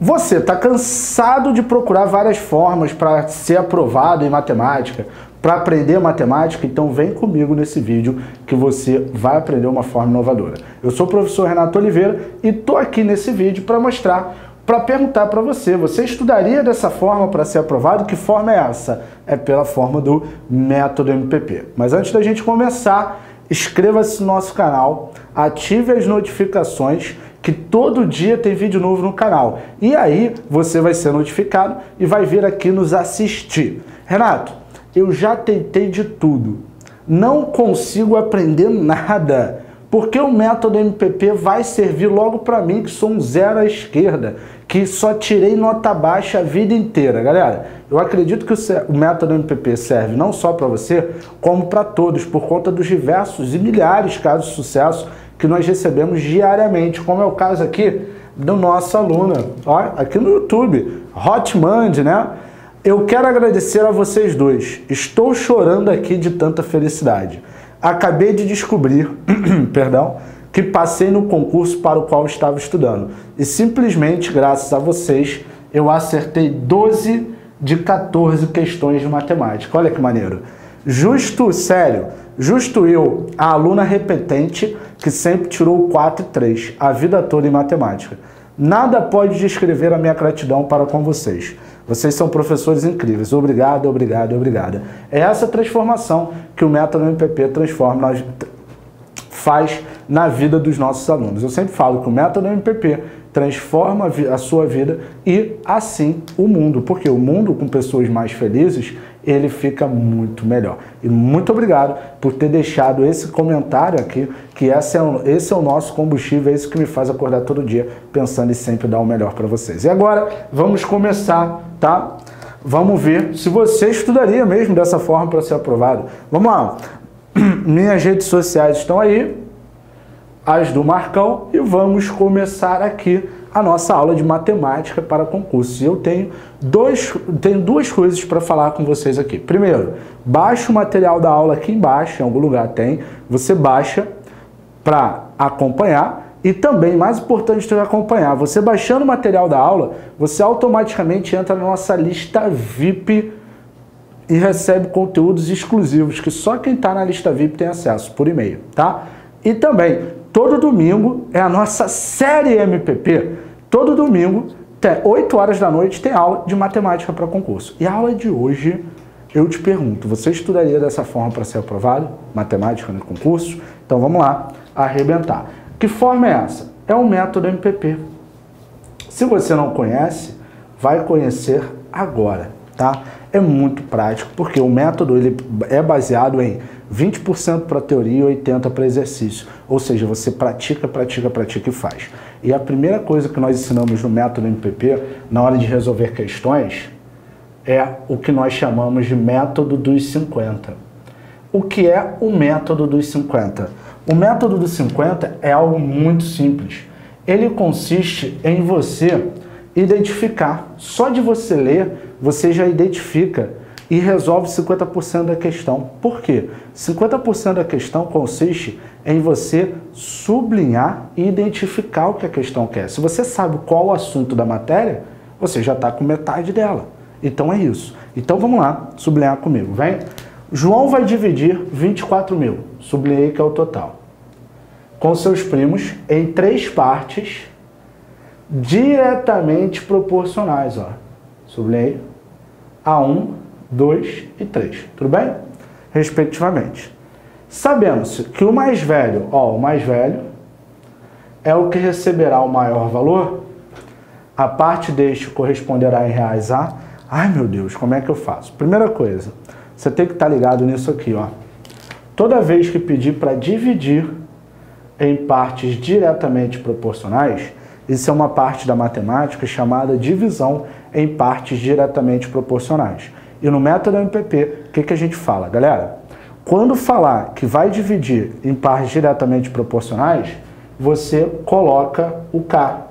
Você está cansado de procurar várias formas para ser aprovado em matemática, para aprender matemática? Então vem comigo nesse vídeo que você vai aprender uma forma inovadora. Eu sou o professor Renato Oliveira e estou aqui nesse vídeo para mostrar, para perguntar para você, você estudaria dessa forma para ser aprovado? Que forma é essa? É pela forma do método MPP. Mas antes da gente começar, inscreva-se no nosso canal, ative as notificações que todo dia tem vídeo novo no canal. E aí você vai ser notificado e vai vir aqui nos assistir. Renato, eu já tentei de tudo. Não consigo aprender nada. Porque o método MPP vai servir logo para mim, que sou um zero à esquerda, que só tirei nota baixa a vida inteira. Galera, eu acredito que o método MPP serve não só para você, como para todos, por conta dos diversos e milhares casos de sucesso que nós recebemos diariamente, como é o caso aqui do nosso aluna, ó, aqui no YouTube, Hotmand, né? Eu quero agradecer a vocês dois. Estou chorando aqui de tanta felicidade. Acabei de descobrir, perdão, que passei no concurso para o qual estava estudando. E simplesmente, graças a vocês, eu acertei 12 de 14 questões de matemática. Olha que maneiro. Justo, sério, justo eu, a aluna repetente que sempre tirou 4 e 3 a vida toda em matemática. Nada pode descrever a minha gratidão para com vocês. Vocês são professores incríveis. Obrigado, obrigado, obrigada. É essa transformação que o método MPP transforma, faz na vida dos nossos alunos. Eu sempre falo que o método MPP transforma a sua vida e assim o mundo, porque o mundo com pessoas mais felizes ele fica muito melhor. E muito obrigado por ter deixado esse comentário aqui, que esse é, o, esse é o nosso combustível, é isso que me faz acordar todo dia pensando em sempre dar o melhor para vocês. E agora vamos começar, tá? Vamos ver se você estudaria mesmo dessa forma para ser aprovado. Vamos lá. Minhas redes sociais estão aí, as do Marcão, e vamos começar aqui a nossa aula de matemática para concurso. E eu tenho, dois, tenho duas coisas para falar com vocês aqui. Primeiro, baixe o material da aula aqui embaixo, em algum lugar tem. Você baixa para acompanhar. E também, mais importante do acompanhar, você baixando o material da aula, você automaticamente entra na nossa lista VIP e recebe conteúdos exclusivos que só quem está na lista VIP tem acesso por e-mail, tá? E também, todo domingo é a nossa série MPP. Todo domingo, até 8 horas da noite, tem aula de matemática para concurso. E a aula de hoje, eu te pergunto, você estudaria dessa forma para ser aprovado? Matemática no concurso? Então vamos lá, arrebentar. Que forma é essa? É o método MPP. Se você não conhece, vai conhecer agora, tá? É muito prático, porque o método ele é baseado em 20% para teoria e 80% para exercício. Ou seja, você pratica, pratica, pratica e faz. E a primeira coisa que nós ensinamos no método MPP, na hora de resolver questões, é o que nós chamamos de método dos 50. O que é o método dos 50? O método dos 50 é algo muito simples. Ele consiste em você identificar. Só de você ler, você já identifica e resolve 50% da questão. Por quê? 50% da questão consiste em você sublinhar e identificar o que a questão quer. Se você sabe qual o assunto da matéria, você já está com metade dela. Então é isso. Então vamos lá, sublinhar comigo. Vem. João vai dividir 24 mil, sublinhei que é o total, com seus primos em três partes diretamente proporcionais. Ó. Sublinhei a 1, 2 e 3. Tudo bem? Respectivamente. Sabemos que o mais velho, ó, o mais velho é o que receberá o maior valor. A parte deste corresponderá em reais a. Ai meu Deus, como é que eu faço? Primeira coisa, você tem que estar ligado nisso aqui, ó. Toda vez que pedir para dividir em partes diretamente proporcionais, isso é uma parte da matemática chamada divisão em partes diretamente proporcionais. E no método MPP, o que, que a gente fala? Galera, quando falar que vai dividir em partes diretamente proporcionais, você coloca o K.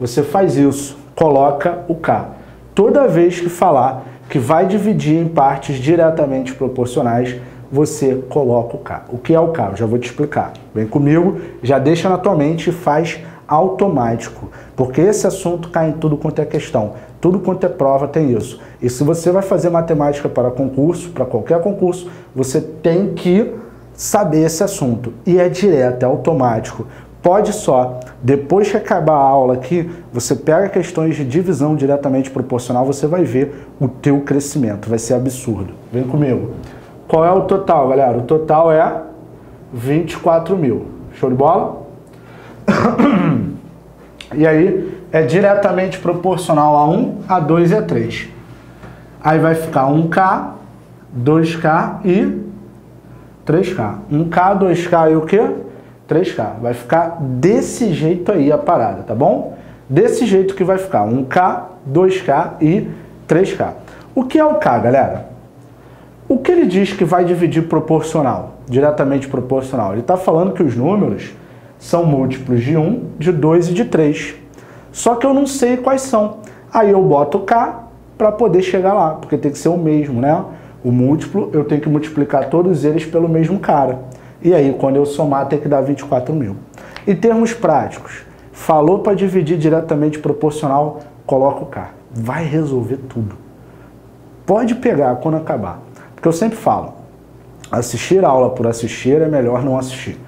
Você faz isso, coloca o K. Toda vez que falar que vai dividir em partes diretamente proporcionais, você coloca o K. O que é o K? Eu já vou te explicar. Vem comigo, já deixa na tua mente e faz automático, porque esse assunto cai em tudo quanto é questão, tudo quanto é prova tem isso. E se você vai fazer matemática para concurso, para qualquer concurso, você tem que saber esse assunto. E é direto, é automático. Pode só, depois que acabar a aula aqui, você pega questões de divisão diretamente proporcional, você vai ver o teu crescimento, vai ser absurdo. Vem comigo. Qual é o total, galera? O total é 24 mil. Show de bola? e aí, é diretamente proporcional a 1, a 2 e a 3. Aí vai ficar 1K, 2K e 3K. 1K, 2K e o quê? 3K. Vai ficar desse jeito aí a parada, tá bom? Desse jeito que vai ficar 1K, 2K e 3K. O que é o K, galera? O que ele diz que vai dividir proporcional, diretamente proporcional? Ele está falando que os números são múltiplos de 1, de 2 e de 3. Só que eu não sei quais são. Aí eu boto K para poder chegar lá, porque tem que ser o mesmo, né? O múltiplo, eu tenho que multiplicar todos eles pelo mesmo cara. E aí, quando eu somar, tem que dar 24 mil. Em termos práticos, falou para dividir diretamente proporcional, coloca o K. Vai resolver tudo. Pode pegar quando acabar. Porque eu sempre falo, assistir aula por assistir é melhor não assistir.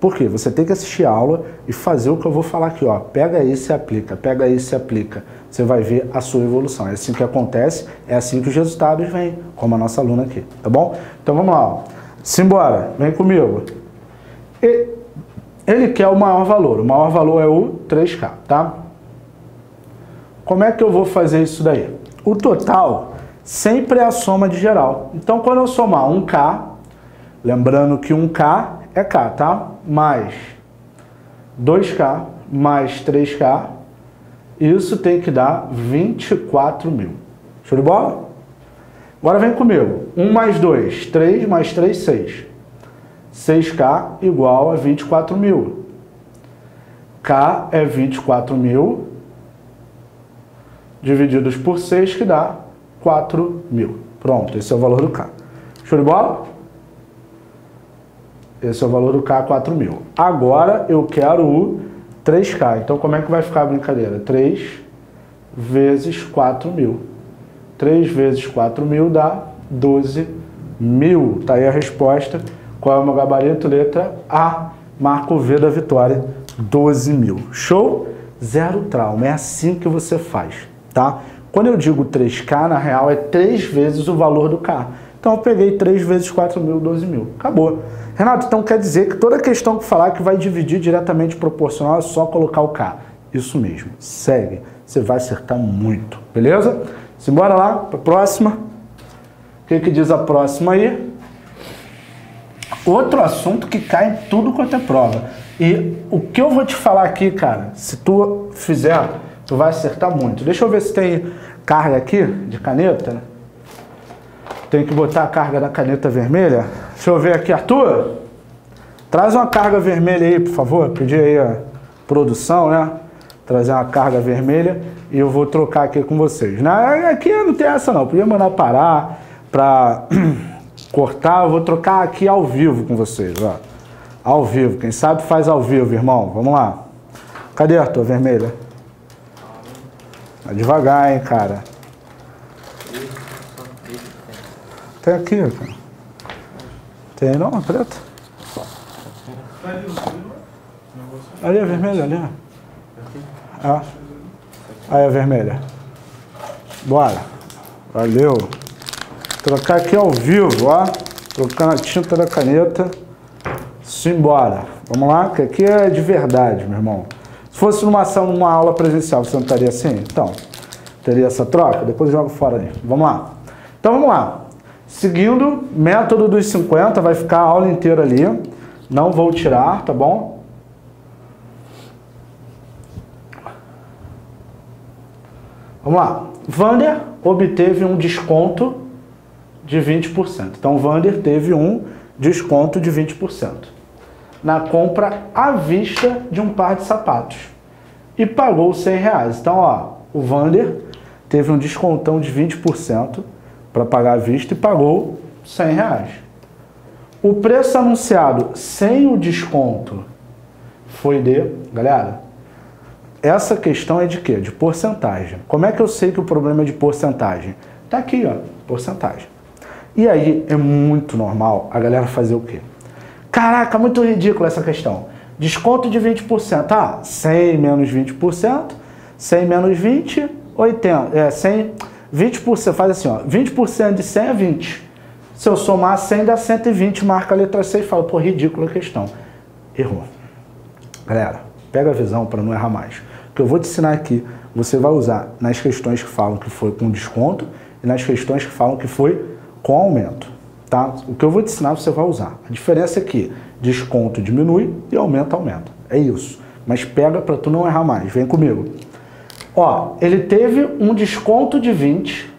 Por quê? Você tem que assistir a aula e fazer o que eu vou falar aqui, ó. Pega isso e aplica, pega isso e aplica. Você vai ver a sua evolução. É assim que acontece, é assim que os resultados vêm, como a nossa aluna aqui, tá bom? Então vamos lá, ó. Simbora, vem comigo. E ele quer o maior valor. O maior valor é o 3K, tá? Como é que eu vou fazer isso daí? O total sempre é a soma de geral. Então, quando eu somar 1K, lembrando que 1K é K, tá? Mais 2K mais 3K, isso tem que dar 24 mil. Show de bola? Agora vem comigo. 1 mais 2, 3 mais 3, 6. 6K igual a 24 mil. K é 24 mil divididos por 6, que dá 4 mil. Pronto, esse é o valor do K. Show de bola? Esse é o valor do K, 4 mil. Agora eu quero o 3K. Então como é que vai ficar a brincadeira? 3 vezes 4 mil. 3 vezes 4 mil dá 12 mil. Tá aí a resposta. Qual é o meu gabarito? Letra A. Marco V da vitória, 12 mil. Show? Zero trauma. É assim que você faz, tá? Quando eu digo 3K, na real, é 3 vezes o valor do K. Então eu peguei 3 vezes 4 mil, 12 mil. Acabou. Renato, então quer dizer que toda questão que falar que vai dividir diretamente proporcional é só colocar o K. Isso mesmo. Segue. Você vai acertar muito. Beleza? Simbora lá para a próxima. O que, que diz a próxima aí? Outro assunto que cai em tudo quanto é prova. E o que eu vou te falar aqui, cara, se tu fizer tu vai acertar muito. Deixa eu ver se tem carga aqui de caneta. Tem que botar a carga na caneta vermelha. Deixa eu ver aqui, Arthur. Traz uma carga vermelha aí, por favor. Pedir aí a produção, né? Trazer uma carga vermelha e eu vou trocar aqui com vocês. Né? Aqui não tem essa não. Podia mandar parar para cortar. Eu vou trocar aqui ao vivo com vocês, ó. Ao vivo. Quem sabe faz ao vivo, irmão. Vamos lá. Cadê a tua vermelha? Vai devagar, hein, cara. Tem aqui, cara. Tem não, a preta? Ali a vermelha, ali. Ah. Aí a vermelha. Bora. Valeu. Trocar aqui ao vivo, ó. Trocando a tinta da caneta. Simbora. Vamos lá, que aqui é de verdade, meu irmão. Se fosse numa ação, numa aula presencial, você não estaria assim? Então, teria essa troca? Depois jogo fora ali. Vamos lá. Então vamos lá. Seguindo, método dos 50, vai ficar a aula inteira ali. Não vou tirar, tá bom? Vamos lá. Vander obteve um desconto de 20%. Então, Vander teve um desconto de 20% na compra à vista de um par de sapatos e pagou 100 reais. Então, ó, o Vander teve um descontão de 20% para pagar à vista e pagou 100 reais. O preço anunciado sem o desconto foi de, galera, essa questão é de quê? De porcentagem. Como é que eu sei que o problema é de porcentagem? Tá aqui, ó, porcentagem. E aí é muito normal a galera fazer o quê? Caraca, muito ridículo essa questão. Desconto de 20%. Ah, 100 menos 20%, 100 menos 20, 80. É, 100, 20%, faz assim, ó, 20% de 100 é 20. Se eu somar 100 dá 120, marca a letra C e fala, pô, ridícula a questão. Errou. Galera, pega a visão para não errar mais. O que eu vou te ensinar aqui, você vai usar nas questões que falam que foi com desconto e nas questões que falam que foi com aumento. Tá? O que eu vou te ensinar você vai usar. A diferença é que desconto diminui e aumenta aumenta. É isso. Mas pega para tu não errar mais. Vem comigo. Ó, ele teve um desconto de 20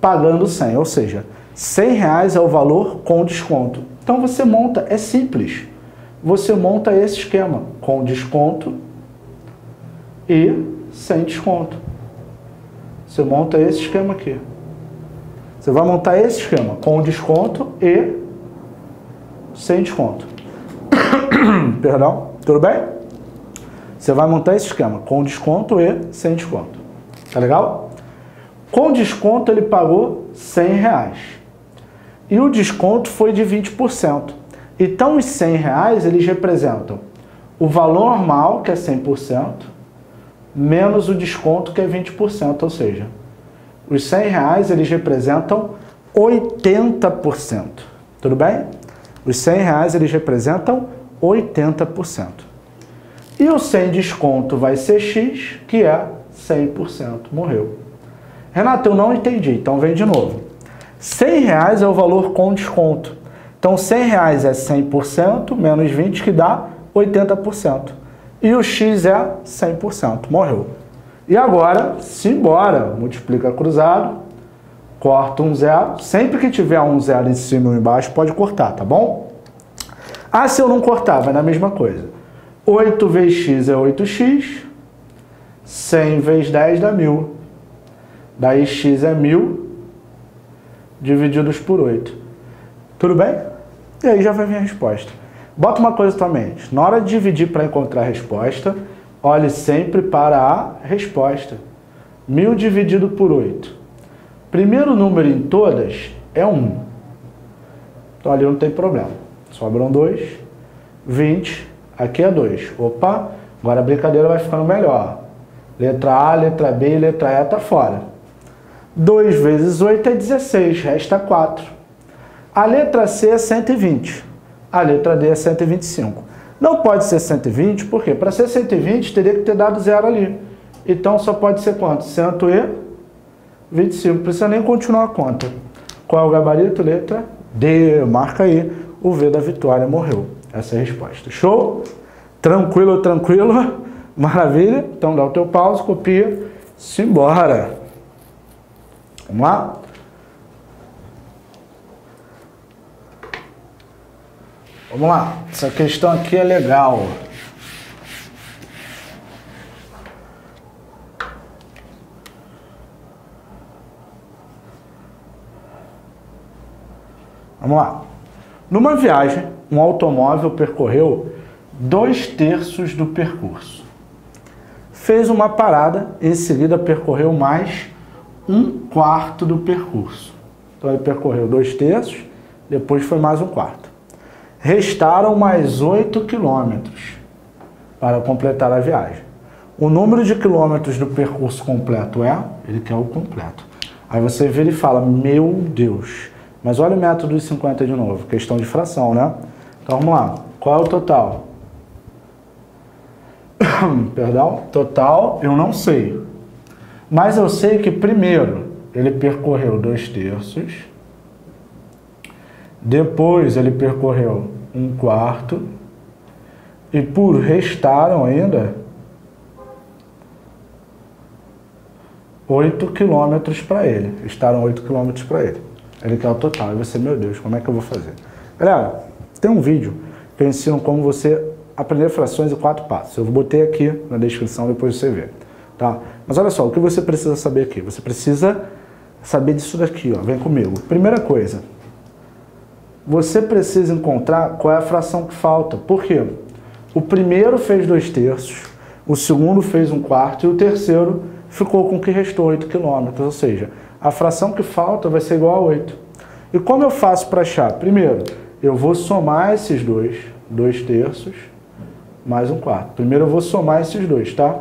pagando 100, ou seja, 100 reais é o valor com desconto. Então você monta, é simples. Você monta esse esquema com desconto e sem desconto. Você monta esse esquema aqui. Você vai montar esse esquema com desconto e sem desconto. Perdão, tudo bem? Você vai montar esse esquema com desconto e sem desconto. Tá legal? Com desconto ele pagou 100 reais. E o desconto foi de 20%. Então os 100 reais eles representam o valor normal, que é 100%, menos o desconto, que é 20%, ou seja, os 100 reais eles representam 80%. Tudo bem? Os 100 reais eles representam 80%. E o sem desconto vai ser X, que é 100%. Morreu. Renato, eu não entendi, então vem de novo. 100 reais é o valor com desconto. Então 100 reais é 100% menos 20, que dá 80%. E o X é 100%. Morreu. E agora, simbora, multiplica cruzado, corta um zero. Sempre que tiver um zero em cima e embaixo, pode cortar, tá bom? Ah, se eu não cortar, vai na mesma coisa. 8 vezes x é 8x, 100 vezes 10 dá 1000. Daí x é 1000 divididos por 8. Tudo bem? E aí já vai vir a resposta. Bota uma coisa na tua mente. Na hora de dividir para encontrar a resposta, olhe sempre para a resposta. 1000 dividido por 8. Primeiro número em todas é 1. Então ali não tem problema. Sobram 2. 20. Aqui é 2. Opa, agora a brincadeira vai ficando melhor. Letra A, letra B e letra E está fora. 2 vezes 8 é 16, resta 4. A letra C é 120. A letra D é 125. Não pode ser 120, porque para ser 120 teria que ter dado zero ali. Então só pode ser quanto? 125. Não precisa nem continuar a conta. Qual é o gabarito? Letra D. Marca aí. O V da vitória morreu. Essa é a resposta. Show? Tranquilo, tranquilo? Maravilha? Então dá o teu pause, copia, simbora. Vamos lá? Vamos lá, essa questão aqui é legal. Vamos lá. Numa viagem, um automóvel percorreu dois terços do percurso. Fez uma parada, em seguida percorreu mais um quarto do percurso. Então ele percorreu dois terços, depois foi mais um quarto. Restaram mais 8 quilômetros para completar a viagem. O número de quilômetros do percurso completo é? Ele quer o completo. Aí você vira e fala, meu Deus. Mas olha o método dos 50 de novo, questão de fração, né? Então vamos lá. Qual é o total? Perdão? Total, eu não sei. Mas eu sei que primeiro ele percorreu dois terços. Depois ele percorreu um quarto. E por restaram ainda 8 quilômetros para ele. Restaram 8 quilômetros para ele. Ele quer o total. E você, meu Deus, como é que eu vou fazer? Galera, tem um vídeo que eu ensino como você aprender frações em quatro passos. Eu botei aqui na descrição, depois você vê. Tá? Mas olha só, o que você precisa saber aqui? Você precisa saber disso daqui, ó. Vem comigo. Primeira coisa, você precisa encontrar qual é a fração que falta. Por quê? O primeiro fez dois terços, o segundo fez um quarto e o terceiro ficou com o que restou 8 quilômetros, ou seja, a fração que falta vai ser igual a 8. E como eu faço para achar? Primeiro, eu vou somar esses dois, 2 terços mais um quarto. Primeiro eu vou somar esses dois, tá?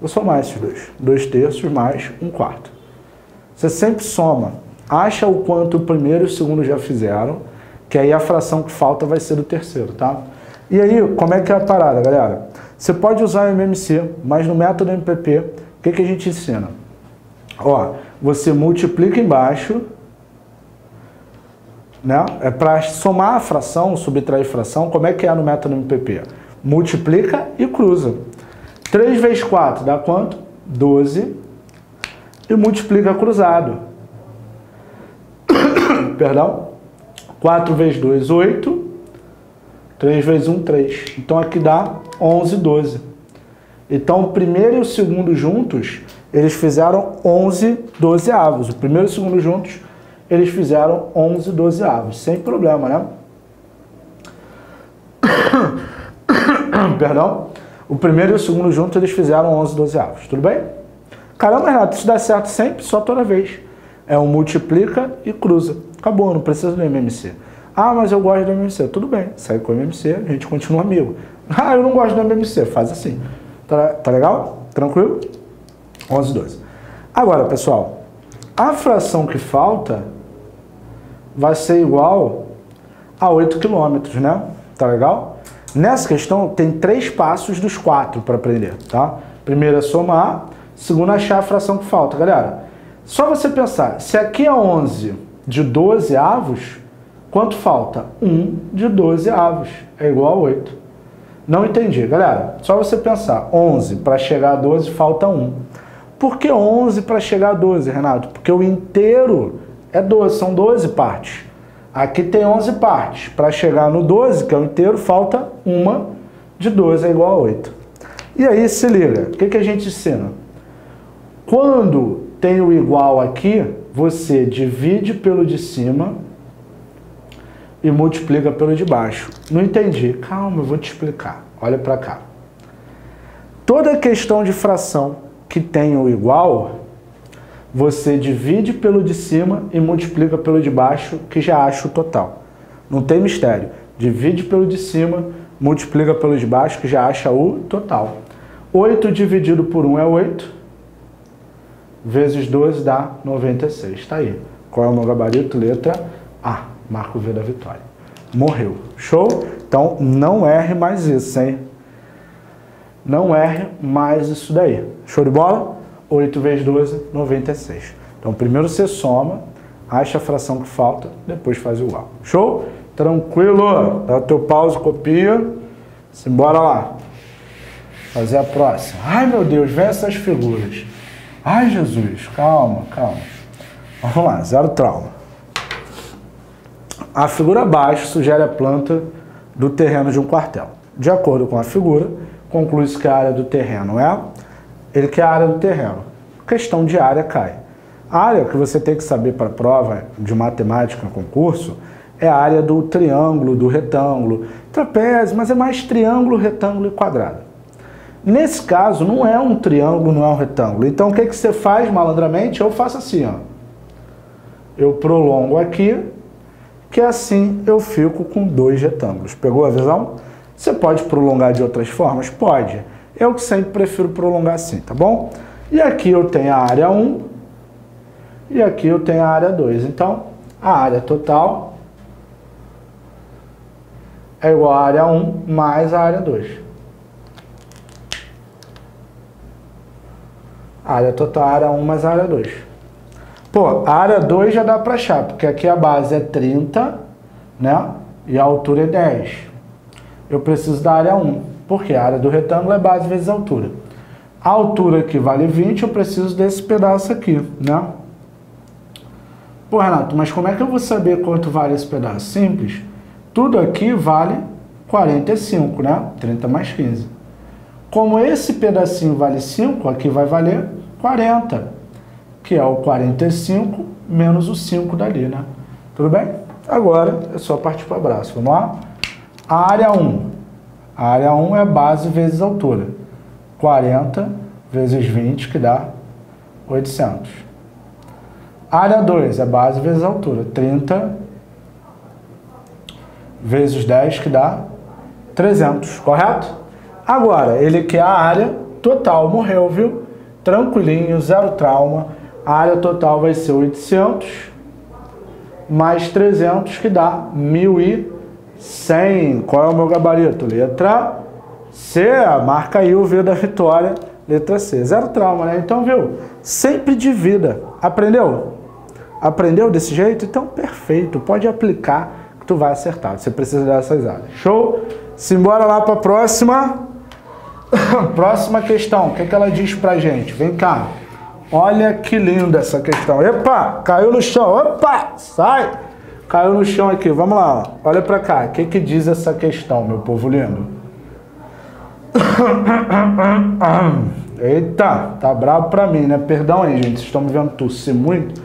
Vou somar esses dois. 2 terços mais um quarto. Você sempre soma. Acha o quanto o primeiro e o segundo já fizeram, que aí a fração que falta vai ser do terceiro, tá? E aí, como é que é a parada, galera? Você pode usar o MMC, mas no método MPP, o que, que a gente ensina? Ó, você multiplica embaixo, né? É para somar a fração, subtrair fração, como é que é no método MPP? Multiplica e cruza. 3 vezes 4 dá quanto? 12. E multiplica cruzado. Perdão? 4 vezes 2, 8. 3 vezes 1, 3. Então aqui dá 11, 12. Então o primeiro e o segundo juntos, eles fizeram 11 12 avos. O primeiro e o segundo juntos, eles fizeram 11 12 avos. Sem problema, né? Perdão? O primeiro e o segundo juntos, eles fizeram 11 12 avos. Tudo bem? Caramba, Renato, isso dá certo sempre, só toda vez. É um multiplica e cruza. Acabou, não precisa do MMC. Ah, mas eu gosto do MMC. Tudo bem, sai com o MMC, a gente continua amigo. Ah, eu não gosto do MMC. Faz assim. Tá, tá legal? Tranquilo? 11, 12. Agora, pessoal, a fração que falta vai ser igual a 8 quilômetros, né? Tá legal? Nessa questão, tem três passos dos quatro para aprender, tá? Primeiro é somar, segundo achar a fração que falta. Galera, só você pensar, se aqui é 11 de 12 avos, quanto falta? 1 de 12 avos, é igual a 8. Não entendi. Galera, só você pensar, 11 para chegar a 12 falta 1. Por que 11 para chegar a 12, Renato? Porque o inteiro é 12, são 12 partes. Aqui tem 11 partes. Para chegar no 12, que é o inteiro, falta uma de 12 é igual a 8. E aí, se liga, o que, que a gente ensina? Quando tem o igual aqui, você divide pelo de cima e multiplica pelo de baixo. Não entendi. Calma, eu vou te explicar. Olha para cá. Toda questão de fração que tem o igual, você divide pelo de cima e multiplica pelo de baixo, que já acha o total. Não tem mistério. Divide pelo de cima, multiplica pelo de baixo, que já acha o total. 8 dividido por 1 é 8, vezes 12 dá 96. Está aí. Qual é o meu gabarito? Letra A. Marco V da vitória. Morreu. Show? Então não erre mais isso, hein? Não erre mais isso daí. Show de bola? 8 vezes 12, 96. Então, primeiro você soma, acha a fração que falta, depois faz igual. Show? Tranquilo? Dá o teu pause, copia. Simbora lá. Fazer a próxima. Ai, meu Deus, vem essas figuras. Ai, Jesus, calma, calma. Vamos lá, zero trauma. A figura abaixo sugere a planta do terreno de um quartel. De acordo com a figura, conclui-se que a área do terreno é ele quer a área do terreno. Questão de área cai. A área que você tem que saber para prova de matemática concurso é a área do triângulo, do retângulo, trapézio, mas é mais triângulo, retângulo e quadrado. Nesse caso, não é um triângulo, não é um retângulo. Então, o que, que você faz malandramente? Eu faço assim, ó. Eu prolongo aqui, que assim eu fico com dois retângulos. Pegou a visão? Você pode prolongar de outras formas? Pode. Eu que sempre prefiro prolongar assim, tá bom? E aqui eu tenho a área 1 e aqui eu tenho a área 2. Então, a área total é igual à área 1 mais a área 2. A área total é área 1 mais a área 2. Pô, a área 2 já dá para achar, porque aqui a base é 30, né? E a altura é 10. Eu preciso da área 1 porque a área do retângulo é base vezes altura. A altura aqui vale 20, eu preciso desse pedaço aqui, né? Pô, Renato, mas como é que eu vou saber quanto vale esse pedaço? Simples. Tudo aqui vale 45, né? 30 mais 15. Como esse pedacinho vale 5, aqui vai valer 40, que é o 45 menos o 5 dali, né? Tudo bem? Agora é só partir para o abraço. Vamos lá? A área 1 a área 1 é base vezes altura. 40 vezes 20, que dá 800. Área 2 é base vezes altura. 30 vezes 10, que dá 300, correto? Agora, ele quer a área total, morreu, viu? Tranquilinho, zero trauma. A área total vai ser 800 mais 300, que dá 1.100. Qual é o meu gabarito? Letra C, marca aí o V da vitória, letra C. Zero trauma, né? Então, viu? Sempre divida. Aprendeu? Aprendeu desse jeito? Então, perfeito. Pode aplicar que tu vai acertar. Você precisa dessas áreas. Show? Simbora lá para a próxima. próxima questão. O que, é que ela diz pra gente? Vem cá. Olha que linda essa questão. Epa, caiu no chão. Opa, sai. Caiu no chão aqui. Vamos lá. Olha para cá. O que, que diz essa questão, meu povo lindo? Eita, tá bravo pra mim, né? Perdão aí, gente. Vocês estão me vendo tossir muito.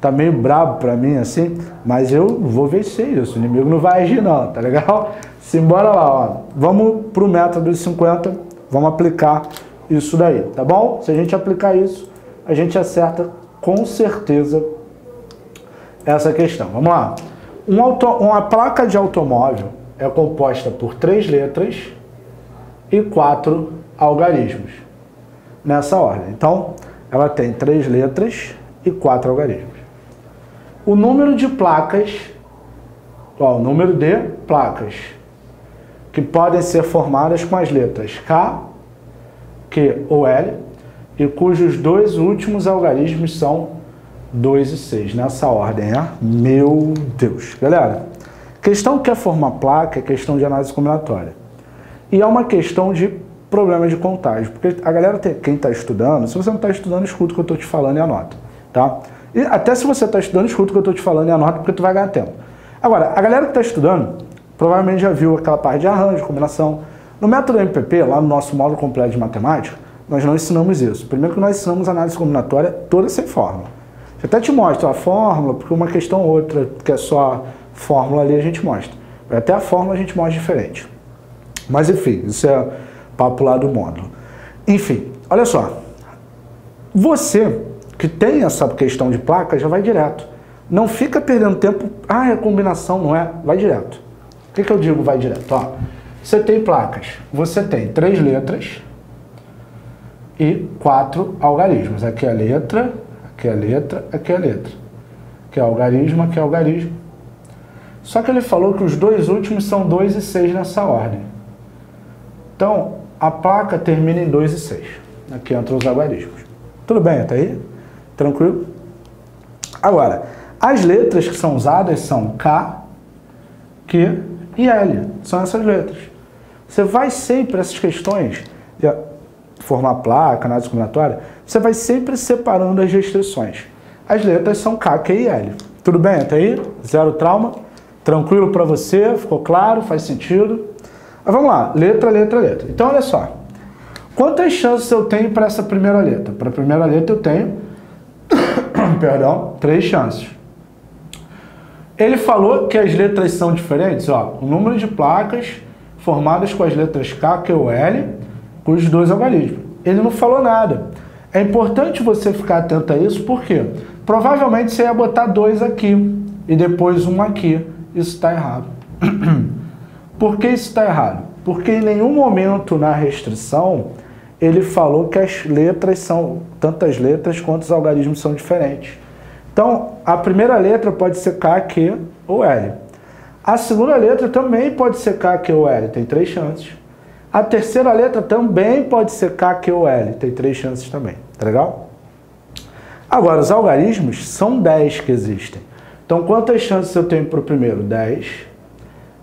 Tá meio bravo pra mim, assim. Mas eu vou vencer isso. O inimigo não vai agir, não. Tá legal? Simbora lá, ó. Vamos pro método de 50. Vamos aplicar isso daí, tá bom? Se a gente aplicar isso, a gente acerta com certeza essa questão. Vamos lá. Um auto, uma placa de automóvel é composta por três letras e quatro algarismos. Nessa ordem. Então, ela tem três letras e quatro algarismos. O número de placas, ó, o número de placas que podem ser formadas com as letras K, Q ou L e cujos dois últimos algarismos são 2 e 6, nessa ordem, né? Meu Deus! Galera, questão que é formar placa é questão de análise combinatória. E é uma questão de problema de contagem, porque a galera, tem, quem está estudando, se você não está estudando, escuta o que eu estou te falando e anota, tá? E até se você está estudando, escuta o que eu estou te falando e anota, porque tu vai ganhar tempo. Agora, a galera que está estudando, provavelmente já viu aquela parte de arranjo, combinação. No método MPP, lá no nosso módulo completo de matemática, nós não ensinamos isso. Primeiro que nós ensinamos análise combinatória toda sem fórmula. Eu até te mostro a fórmula, porque uma questão ou outra, que é só fórmula ali, a gente mostra. Até a fórmula a gente mostra diferente. Mas enfim, isso é papo lá do módulo. Enfim, olha só. Você que tem essa questão de placa já vai direto. Não fica perdendo tempo. Ah, é combinação, não é? Vai direto. O que, que eu digo vai direto? Ó, você tem placas. Você tem três letras e quatro algarismos. Aqui é a letra, aqui é letra, aqui é a letra. Aqui é algarismo, aqui é algarismo. Só que ele falou que os dois últimos são 2 e 6 nessa ordem. Então, a placa termina em 2 e 6. Aqui entram os algarismos. Tudo bem até aí? Tranquilo? Agora, as letras que são usadas são K, Q e L. São essas letras. Você vai sempre, essas questões, formar placa, análise combinatória, você vai sempre separando as restrições. As letras são K, Q e L. Tudo bem até aí? Zero trauma? Tranquilo para você? Ficou claro? Faz sentido? Mas vamos lá, letra, letra, letra. Então, olha só. Quantas chances eu tenho para essa primeira letra? Para a primeira letra eu tenho, perdão, três chances. Ele falou que as letras são diferentes, ó, o número de placas formadas com as letras K, Q ou L os dois algarismos. Ele não falou nada. É importante você ficar atento a isso, porque provavelmente você ia botar dois aqui e depois um aqui. Isso está errado. Por que isso está errado? Porque em nenhum momento na restrição ele falou que as letras são, tantas letras quanto os algarismos são diferentes. Então, a primeira letra pode ser K, Q ou L. A segunda letra também pode ser K, Q ou L, tem três chances. A terceira letra também pode ser K, Q ou L. Tem três chances também. Tá legal? Agora, os algarismos são 10 que existem. Então, quantas chances eu tenho para o primeiro? 10.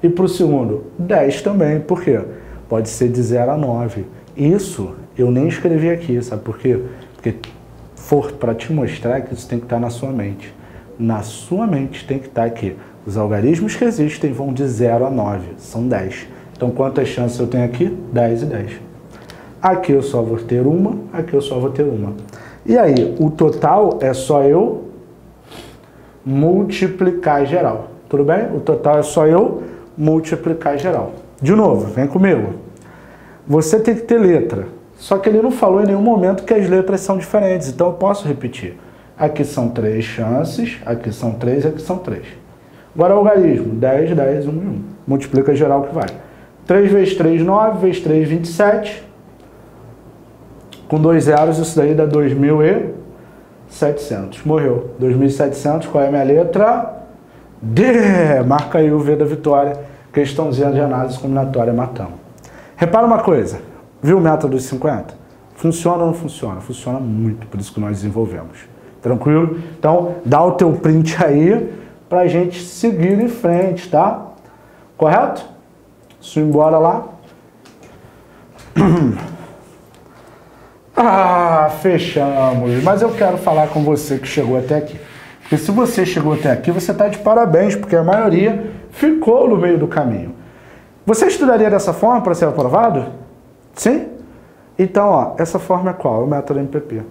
E para o segundo? 10 também. Por quê? Pode ser de 0 a 9. Isso eu nem escrevi aqui, sabe por quê? Porque for para te mostrar que isso tem que estar tá na sua mente. Na sua mente tem que estar tá aqui. Os algarismos que existem vão de 0 a 9. São 10. Então, quantas chances eu tenho aqui? 10 e 10. Aqui eu só vou ter uma, aqui eu só vou ter uma. E aí, o total é só eu multiplicar geral. Tudo bem? O total é só eu multiplicar geral. De novo, vem comigo. Você tem que ter letra. Só que ele não falou em nenhum momento que as letras são diferentes, então eu posso repetir. Aqui são três chances, aqui são três, aqui são três. Agora o algarismo, 10, 10, 1 e 1. Multiplica geral que vai. 3 vezes 3, 9, vezes 3, 27. Com dois zeros, isso daí dá 2.700. Morreu. 2.700, qual é a minha letra? D. Marca aí o V da vitória. Questãozinha de análise combinatória, matamos. Repara uma coisa. Viu o método dos 50? Funciona ou não funciona? Funciona muito, por isso que nós desenvolvemos. Tranquilo? Então, dá o teu print aí para a gente seguir em frente, tá? Correto? Isso embora lá. Ah, fechamos. Mas eu quero falar com você que chegou até aqui. Porque se você chegou até aqui, você está de parabéns, porque a maioria ficou no meio do caminho. Você estudaria dessa forma para ser aprovado? Sim? Então, ó, essa forma é qual? O método MPP.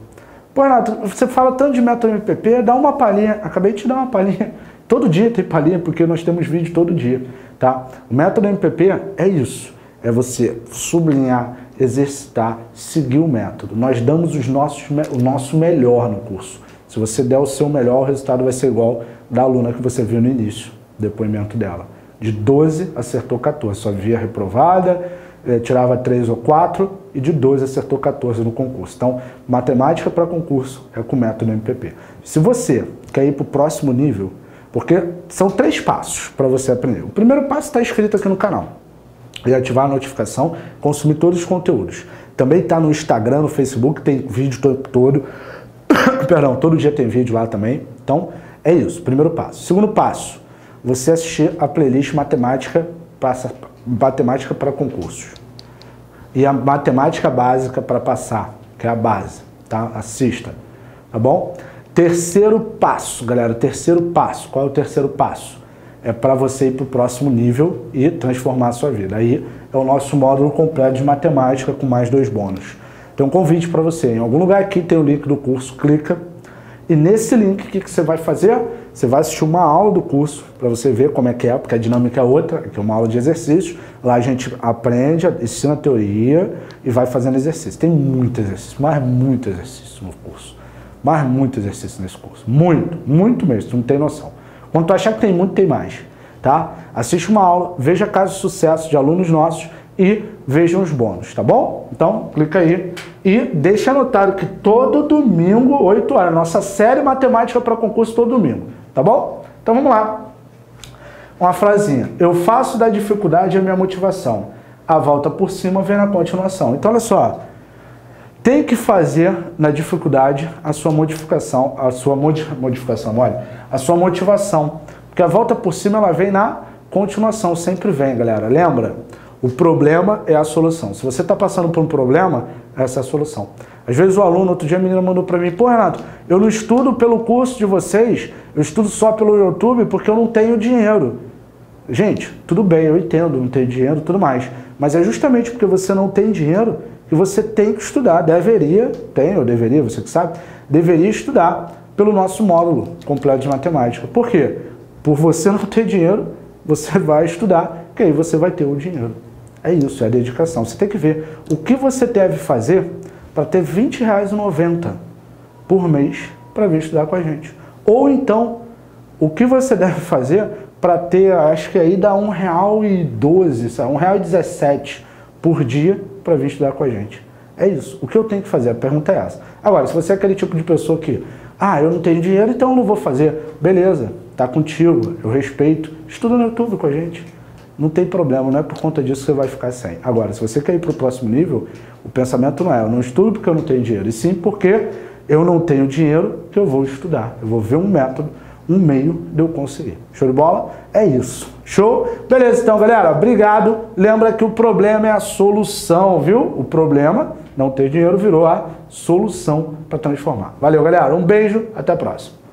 Pô, Renato, você fala tanto de método MPP, dá uma palhinha. Acabei de te dar uma palhinha. Todo dia tem palhinha, porque nós temos vídeo todo dia, tá? O método MPP é isso. É você sublinhar, exercitar, seguir o método. Nós damos os nossos, o nosso melhor no curso. Se você der o seu melhor, o resultado vai ser igual da aluna que você viu no início, depoimento dela. De 12, acertou 14. Só via reprovada, eh, tirava 3 ou 4 e de 12 acertou 14 no concurso. Então, matemática para concurso é com o método MPP. Se você quer ir para o próximo nível, porque são três passos para você aprender. O primeiro passo está escrito aqui no canal. E ativar a notificação, consumir todos os conteúdos. Também está no Instagram, no Facebook, tem vídeo todo, todo. Perdão, todo dia tem vídeo lá também. Então, é isso. Primeiro passo. Segundo passo, você assistir a playlist matemática passa matemática para concursos. E a matemática básica para passar, que é a base, tá? Assista, tá bom? Terceiro passo, galera, terceiro passo. Qual é o terceiro passo? É para você ir para o próximo nível e transformar a sua vida. Aí é o nosso módulo completo de matemática com mais dois bônus. Tem um convite para você. Em algum lugar aqui tem o link do curso, clica. E nesse link, o que, que você vai fazer? Você vai assistir uma aula do curso para você ver como é que é, porque a dinâmica é outra, que é uma aula de exercício. Lá a gente aprende, ensina a teoria e vai fazendo exercício. Tem muito exercício, mas muito exercício no curso. Mas muito exercício nesse curso. Muito, muito mesmo, tu não tem noção. Quando tu achar que tem muito, tem mais. Tá? Assiste uma aula, veja casos de sucesso de alunos nossos e vejam os bônus, tá bom? Então, clica aí e deixa anotado que todo domingo, 8 horas, nossa série matemática para concurso todo domingo. Tá bom? Então vamos lá. Uma frasinha. Eu faço da dificuldade a minha motivação. A volta por cima vem na continuação. Então olha só. Tem que fazer na dificuldade a sua modificação, a sua modificação, olha, a sua motivação. Porque a volta por cima ela vem na continuação, sempre vem, galera. Lembra? O problema é a solução. Se você está passando por um problema, essa é a solução. Às vezes o aluno, outro dia a menina mandou para mim, pô Renato, eu não estudo pelo curso de vocês, eu estudo só pelo YouTube porque eu não tenho dinheiro. Gente, tudo bem, eu entendo, não tenho dinheiro tudo mais. Mas é justamente porque você não tem dinheiro que você tem que estudar. Deveria, tem ou deveria, você que sabe, deveria estudar pelo nosso módulo completo de matemática. Por quê? Por você não ter dinheiro, você vai estudar, que aí você vai ter o dinheiro. É isso, é dedicação. Você tem que ver o que você deve fazer para ter R$ 20,90 por mês para vir estudar com a gente. Ou então, o que você deve fazer para ter, acho que aí dá R$ 1,12, R$ 1,17 por dia para vir estudar com a gente. É isso. O que eu tenho que fazer? A pergunta é essa. Agora, se você é aquele tipo de pessoa que, ah, eu não tenho dinheiro, então eu não vou fazer. Beleza, tá contigo, eu respeito. Estuda no YouTube com a gente. Não tem problema, não é por conta disso que você vai ficar sem. Agora, se você quer ir para o próximo nível, o pensamento não é eu não estudo porque eu não tenho dinheiro, e sim porque eu não tenho dinheiro que eu vou estudar. Eu vou ver um método, um meio de eu conseguir. Show de bola? É isso. Show? Beleza, então, galera, obrigado. Lembra que o problema é a solução, viu? O problema, não ter dinheiro, virou a solução para transformar. Valeu, galera. Um beijo, até a próxima.